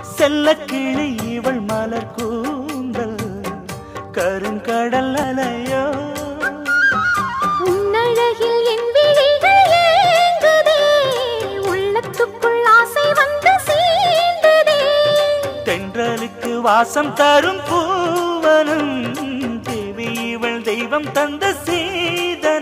செல்ல கிளி இவள் மலர் கூந்தல் கருங்கடல் அலையோ. உன்னழகில் என் விழிகள் உள்ளத்துக்குள் ஆசை வந்து தென்றலுக்கு வாசம் தரும் பூவனும் தேவி இவள் தெய்வம் தந்த சீதன்